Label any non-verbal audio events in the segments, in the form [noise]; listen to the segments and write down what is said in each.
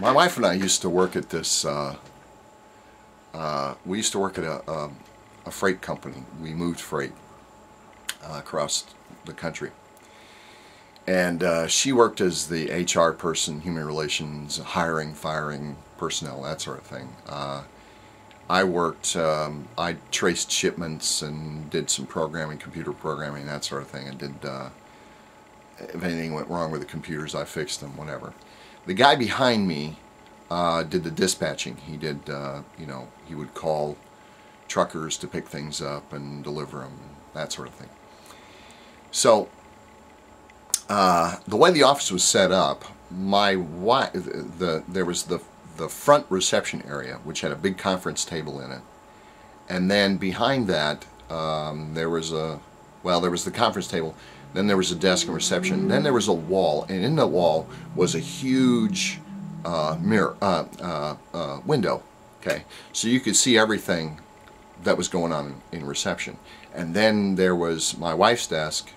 wife and I used to work at this. Uh, uh, we used to work at a, a, a freight company. We moved freight uh, across the country. And uh, she worked as the HR person, human relations, hiring, firing, personnel, that sort of thing. Uh, I worked, um, I traced shipments and did some programming, computer programming, that sort of thing, and did, uh, if anything went wrong with the computers, I fixed them, whatever. The guy behind me uh, did the dispatching. He did, uh, you know, he would call truckers to pick things up and deliver them, that sort of thing. So, uh, the way the office was set up, my wife, the, there was the the front reception area, which had a big conference table in it. And then behind that, um, there was a, well, there was the conference table, then there was a desk and reception, then there was a wall, and in the wall was a huge uh, mirror, uh, uh, uh window, okay? So you could see everything that was going on in, in reception. And then there was my wife's desk,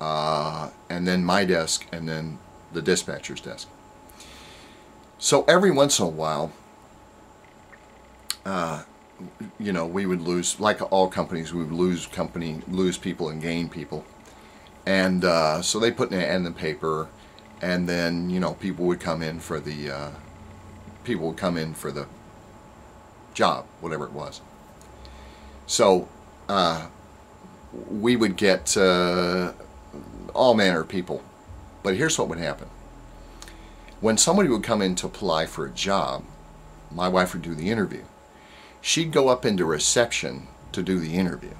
uh, and then my desk, and then the dispatcher's desk. So every once in a while, uh, you know, we would lose, like all companies, we would lose company, lose people and gain people. And uh, so they put an in the paper, and then, you know, people would come in for the, uh, people would come in for the job, whatever it was. So uh, we would get uh, all manner of people. But here's what would happen when somebody would come in to apply for a job, my wife would do the interview. She'd go up into reception to do the interview.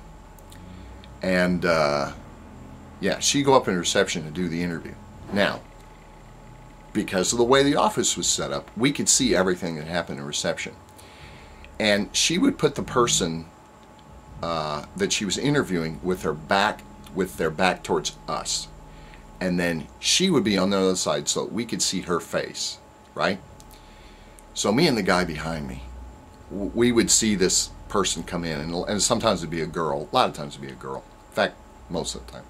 And uh, yeah, she'd go up in reception to do the interview. Now, because of the way the office was set up, we could see everything that happened in reception. And she would put the person uh, that she was interviewing with her back, with their back towards us and then she would be on the other side so we could see her face, right? So me and the guy behind me, we would see this person come in, and, and sometimes it'd be a girl. A lot of times it'd be a girl. In fact, most of the time.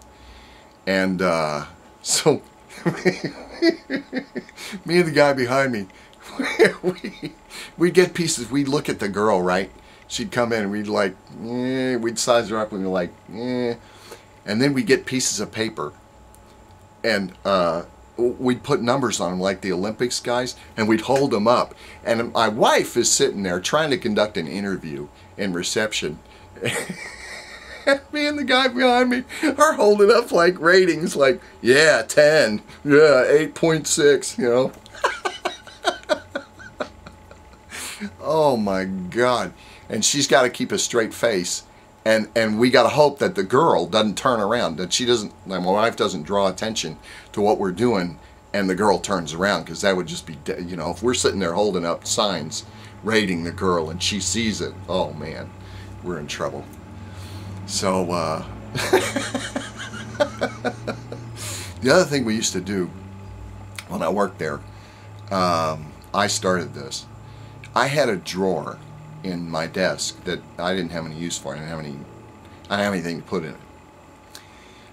And uh, [laughs] so [laughs] me and the guy behind me, [laughs] we, we'd get pieces. We'd look at the girl, right? She'd come in, and we'd like, eh, we'd size her up, and we'd like, eh. And then we'd get pieces of paper and uh, we'd put numbers on them like the Olympics guys, and we'd hold them up. And my wife is sitting there trying to conduct an interview in reception. [laughs] me and the guy behind me are holding up like ratings, like, yeah, 10, yeah, 8.6, you know. [laughs] oh my God. And she's got to keep a straight face and and we got to hope that the girl doesn't turn around that she doesn't my wife doesn't draw attention to what we're doing and the girl turns around because that would just be you know if we're sitting there holding up signs rating the girl and she sees it oh man we're in trouble so uh, [laughs] the other thing we used to do when I worked there um, I started this I had a drawer in my desk that I didn't have any use for. I didn't have any, I didn't have anything to put in it.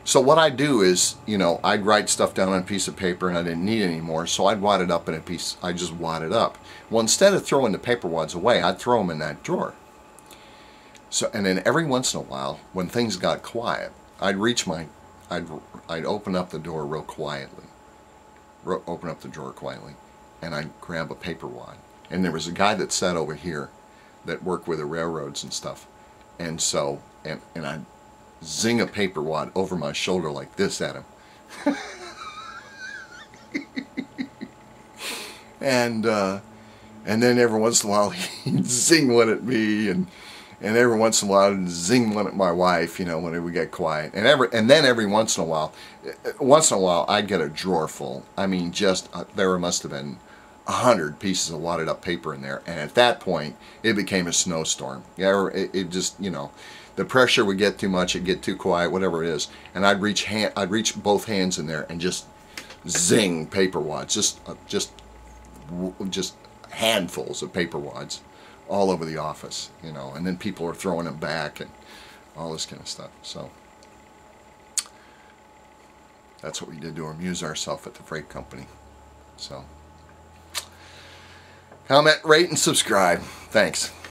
So what I do is, you know, I'd write stuff down on a piece of paper and I didn't need any more, so I'd wad it up in a piece, I just wad it up. Well, instead of throwing the paper wads away, I'd throw them in that drawer. So, and then every once in a while, when things got quiet, I'd reach my, I'd, I'd open up the door real quietly, open up the drawer quietly, and I'd grab a paper wad. And there was a guy that sat over here, that worked with the railroads and stuff. And so, and, and I'd zing a paper wad over my shoulder like this at him. [laughs] and uh, and then every once in a while [laughs] he'd zing one at me and and every once in a while I'd zing one at my wife, you know, when we get quiet. And every and then every once in a while, once in a while I'd get a drawer full. I mean, just uh, there must have been a hundred pieces of wadded up paper in there. And at that point it became a snowstorm. Yeah it, it, just you know the pressure would get too much it'd get too quiet whatever it is. And I'd reach hand I'd reach both hands in there and just zing paper wads. Just uh, just just handfuls of paper wads all over the office you know and then people are throwing them back and all this kind of stuff so that's what we did to amuse ourselves at the freight company so Comment, rate, and subscribe. Thanks.